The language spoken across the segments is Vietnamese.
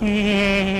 my miles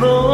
Lord.